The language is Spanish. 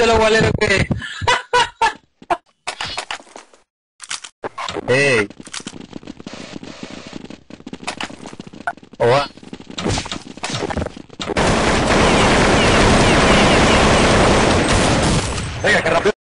viste lo gualero que es. Ey. Oa. Venga, que rápido.